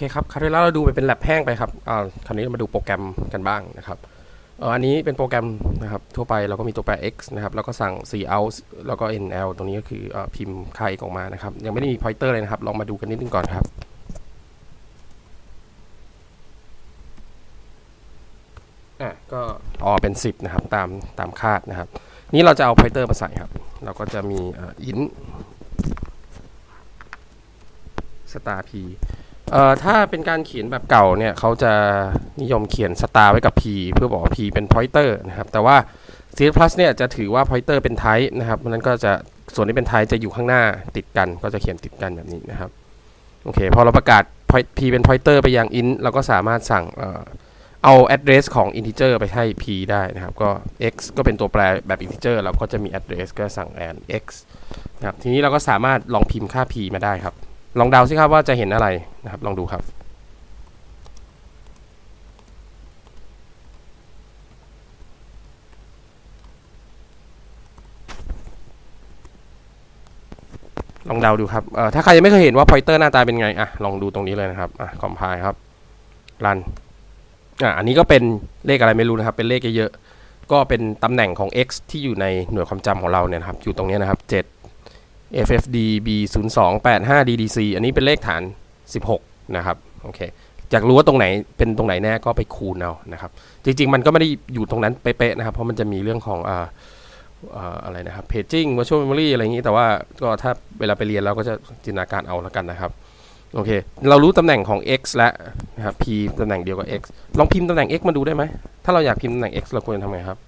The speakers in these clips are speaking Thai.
เคครับคราวที่แล้วเราดูไปเป็นแลบแห้งไปครับอ่าคราวนี้เรามาดูโปรแกรมกันบ้างนะครับเอออันนี้เป็นโปรแกรมนะครับทั่วไปเราก็มีตัวแปร x นะครับแล้วก็สั่ง c out แล้วก็ nl ตรงนี้ก็คืออพิมพ์ค่า x ออกมานะครับ ยังไม่ได้มี pointer เลยนะครับลองมาดูกันนิดนึงก่อนครับอะก็อ๋อเป็น 10 นะครับ ตามตามคาดนะครับ นี่เราจะเอา pointer มาใส่ครับ เราก็จะมีอ่อ int star p เอ่อถ้าเป็นการเขียนแบบเก่าเนี่ยเขาจะนิยมเขียน star ไว้กับ p เพื่อบอกว่า p เป็น pointer นะครับ แต่ว่า C++ เนี่ยจะถือว่า pointer เป็น type นะครับเพราะนั้นก็จะส่วนที่เป็น type จะอยู่ข้างหน้าติดกัน ก็จะเขียนติดกันแบบนี้นะครับโอเคพอเราประกาศ p เป็น pointer ไปยัง int เราก็สามารถสั่งเอ่อเอา address ของ integer ไปให้ p ได้นะครับ ก็ x ก็เป็นตัวแปรแบบ integer เราก็จะมี address ก็สั่ง add x นะครับทีนี้เราก็สามารถลองพิมพ์ค่า p มาได้ครับ ลองเดาสิครับว่าจะเห็นอะไรนะครับ ลองดูครับลองเดาดูครับ เอ่อ ถ้าใครยังไม่เคยเห็นว่า pointer หน้าตาเป็นไง อะ ลองดูตรงนี้เลยนะครับ อะ compile ครับ run อะ อันนี้ก็เป็นเลขอะไรไม่รู้นะครับ เป็นเลขเยอะๆ ก็เป็นตำแหน่งของ x ที่อยู่ในหน่วยความจำของเราเนี่ยนะครับ อยู่ตรงนี้นะครับ 7 ffd b 0 2 8 5 ddc อันนี้เป็นเลขฐาน 16 นะครับ โอเคอยากรู้ว่าตรงไหนเป็นตรงไหนแน่ก็ไปคูณเอานะครับ จริง ๆ มันก็ไม่ได้อยู่ตรงนั้นเป๊ะๆนะครับ เพราะมันจะมีเรื่องของอ่าอะไรนะครับ paging virtual memory อะไรอย่างนี้ แต่ว่าก็ถ้าเวลาไปเรียนเราก็จะจินตนาการเอาแล้วกันนะครับ โอเค เรารู้ตำแหน่งของ x แล้วนะครับ p ตำแหน่งเดียวกับ x ลองพิมพ์ตำแหน่ง x มาดูได้ไหม ถ้าเราอยากพิมพ์ตำแหน่ง x เราควรจะทำไงครับ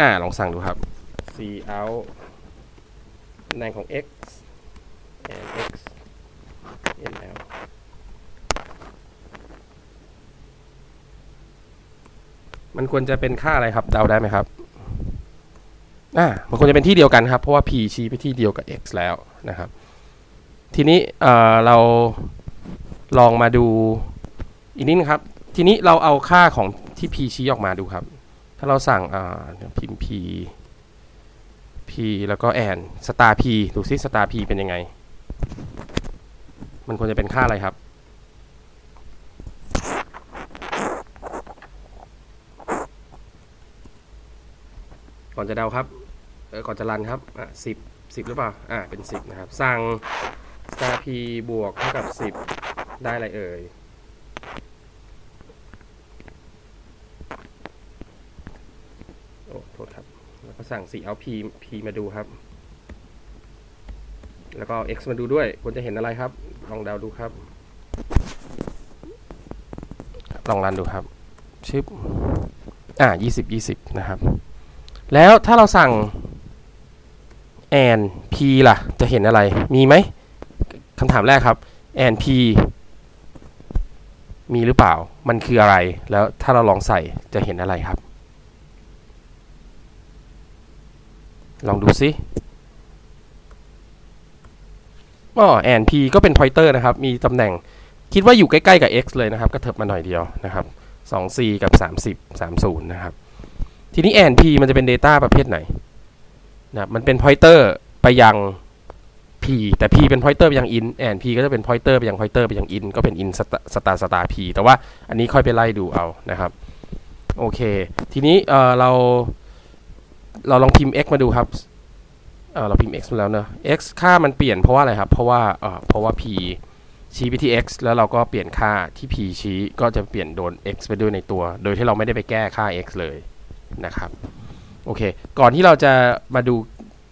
อ่า ลองสั่งดูครับ c out ตำแหน่งของ x and x nl มันควรจะเป็นค่าอะไรครับ เดาได้ไหมครับ อ่า มันควรจะเป็นที่เดียวกันครับ เพราะว่า p ชี้ไปที่เดียวกับ x แล้วนะครับ ทีนี้เอ่อเราลองมาดูอีกนิดนึงครับ ทีนี้เราเอาค่าของที่ p ชี้ออกมาดูครับ ถ้าเราสั่งอ่าพิมพ์ p p แล้วก็ and star p ดูซิ star p เป็นยังไง มันควรจะเป็นค่าอะไรครับ ก่อนจะเดาครับเออก่อนจะรันครับอะสิบสิบหรือเปล่า อะเป็นสิบนะครับ สั่ง star p บวกเท่ากับสิบได้อะไรเอ่ย โอ้ โทษครับ แล้วก็ สั่ง c เอา p p มาดูครับ แล้วก็ x มาดูด้วยควรจะเห็นอะไรครับ ลองเดาดูครับ ลองรันดูครับ ชึบ อ่ายี่สิบยี่สิบนะครับ แล้วถ้าเราสั่ง and p ล่ะ จะเห็นอะไร มีไหมคำถามแรกครับ and p มีหรือเปล่า มันคืออะไร แล้วถ้าเราลองใส่จะเห็นอะไรครับ ลองดูซิอ๋อ and p ก็เป็น pointer นะครับ มีตำแหน่งคิดว่าอยู่ใกล้ๆกับ x เลยนะครับก็เถิบมาหน่อยเดียวนะครับ 2c กับ 30 30 นะครับ ทีนี้ and p มันจะเป็น data ประเภทไหนนะมันเป็น pointer ไปยัง p แต่ p เป็น pointer ไปยัง int and p ก็จะเป็น pointer ไปยัง pointer ไปยัง in ก็เป็น int star star p แต่ว่าอันนี้ค่อยไปไล่ดูเอานะครับ โอเค ทีนี้เเรา เราลองพิมพ์ x มาดูครับเออเราพิมพ์ x มาแล้วเนอะ x ค่ามันเปลี่ยนเพราะว่าอะไรครับ เพราะว่าเออเพราะว่า p ชี้ไปที่ x แล้วเราก็เปลี่ยนค่าที่ p ชี้ก็จะเปลี่ยนโดน x ไปด้วยในตัว โดยที่เราไม่ได้ไปแก้ค่า x เลยนะครับโอเค ก่อนที่เราจะมาดู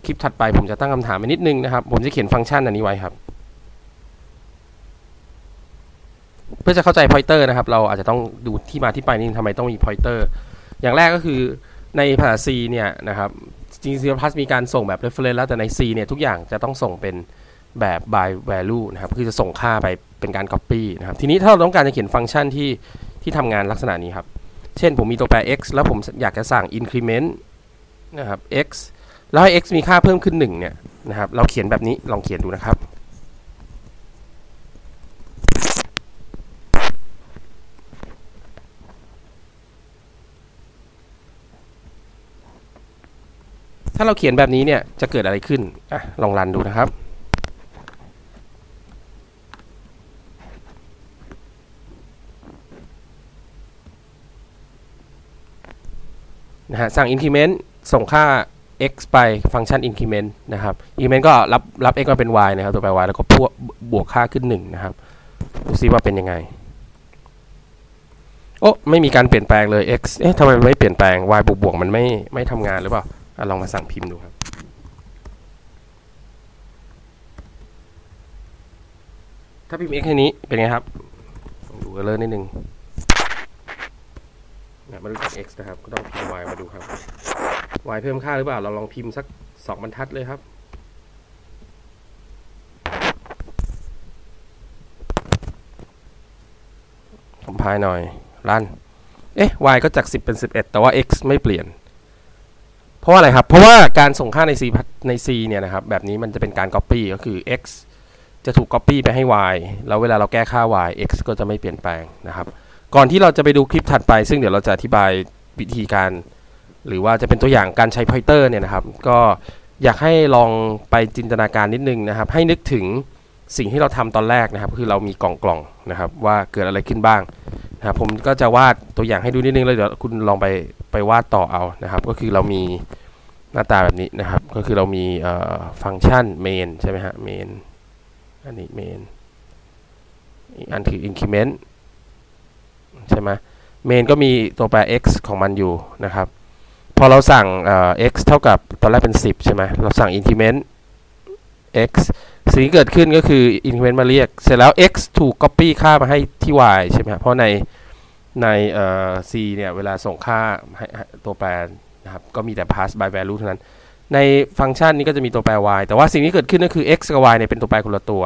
คลิปถัดไป ผมจะตั้งคำถามไปนิดนึงนะครับ ผมจะเขียนฟังก์ชันอันนี้ไว้ครับ เพื่อจะเข้าใจ pointer นะครับ เราอาจจะต้องดูที่มาที่ไปนี่ทำไมต้องมี pointer อย่างแรกก็คือ ในภาษา C เนี่ยนะครับจริงๆ C++ มีการส่งแบบ reference แล้วแต่ใน C เนี่ยทุกอย่างจะต้องส่งเป็นแบบ by value นะครับคือจะส่งค่าไปเป็นการ copy นะครับทีนี้ถ้าเราต้องการจะเขียนฟังก์ชันที่ที่ทำงานลักษณะนี้ครับ เช่นผมมีตัวแปร x แล้วผมอยากจะสั่ง increment นะครับ x แล้วให้ x มีค่าเพิ่มขึ้น1เนี่ยนะครับเราเขียนแบบนี้ลองเขียนดูนะครับ ถ้าเราเขียนแบบนี้เนี่ยจะเกิดอะไรขึ้นอะลองรันดูนะครับนะฮะสั่ง increment ส่งค่า x ไปฟังก์ชัน increment นะครับ increment ก็รับรับ x มาเป็น y นะครับ ตัวแปร y แล้วก็พวกบวกค่าขึ้น 1 นะครับ ดูซิว่าเป็นยังไง โอ้ ไม่มีการเปลี่ยนแปลงเลย x เอ๊ะทำไมมันไม่เปลี่ยนแปลง y บวกบวกมันไม่ไม่ทำงานหรือเปล่า อลองมาสั่งพิมพ์ดูครับ ถ้าพิมพ์ x แค่นี้เป็นไงครับลองดูกันเลยนิดนึงนี่ยมาดูจาก x นะครับ ก็ต้องพิมพ์ y มาดูครับ y เพิ่มค่าหรือเปล่า เราลองพิมพ์สักสองบรรทัดเลยครับคอมพล์หน่อย รัน เอ๊ะ y ก็จาก 10 เป็น 11 แต่ว่า x ไม่เปลี่ยน เพราะว่าอะไรครับ เพราะว่าการส่งค่าใน c ใน c เนี่ยนะครับ แบบนี้มันจะเป็นการ copy ก็คือ x จะถูก copy ไปให้ y แล้วเวลาเราแก้ค่า y x ก็จะไม่เปลี่ยนแปลงนะครับ ก่อนที่เราจะไปดูคลิปถัดไป ซึ่งเดี๋ยวเราจะอธิบายวิธีการ หรือว่าจะเป็นตัวอย่างการใช้ pointer เนี่ยนะครับ ก็อยากให้ลองไปจินตนาการนิดนึงนะครับ ให้นึกถึงสิ่งที่เราทำตอนแรกนะครับ คือเรามีกล่องกล่องๆนะครับ ว่าเกิดอะไรขึ้นบ้างนะครับผมก็จะวาดตัวอย่างให้ดูนิดนึงแล้วเดี๋ยวคุณลองไป ไปวาดต่อเอานะครับ ก็คือเรามีหน้าตาแบบนี้นะครับ ก็คือเรามีฟังก์ชัน main ใช่ไหมฮะ main อันนี้ main อีกอันคือ increment ใช่ไหม main ก็มีตัวแปร x ของมันอยู่นะครับ พอเราสั่ง x เท่ากับตอนแรกเป็น 10 ใช่ไหมเราสั่ง increment x สิ่งที่เกิดขึ้นก็คือ increment มาเรียก เสร็จแล้ว x ถูก copy ค่ามาให้ที่ y ใช่ไหมครับเพราะใน ในเอ่อ c เนี่ย เวลาส่งค่าให้ตัวแปรนะครับ ก็มีแต่ pass by value เท่านั้น ในฟังก์ชันนี้ก็จะมีตัวแปร y แต่ว่าสิ่งที่เกิดขึ้นก็คือ x กับ y เนี่ยเป็นตัวแปรคนละตัว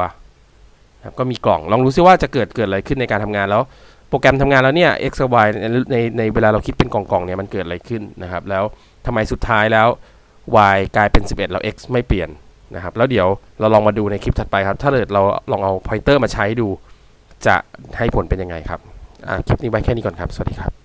นะครับก็มีกล่อง ลองรู้ซิว่าจะเกิดเกิดอะไรขึ้นในการทำงานแล้ว โปรแกรมทำงานแล้วเนี่ย x กับ y ในในในเวลาเราคิดเป็นกล่องๆเนี่ยมันเกิดอะไรขึ้นนะครับ แล้วทำไมสุดท้ายแล้ว y กลายเป็น 11 แล้ว x ไม่เปลี่ยนนะครับ แล้วเดี๋ยวเราลองมาดูในคลิปถัดไปครับ ถ้าเกิดเราลองเอา pointer มาใช้ดู จะให้ผลเป็นยังไงครับ คลิปนี้ไว้แค่นี้ก่อนครับ สวัสดีครับ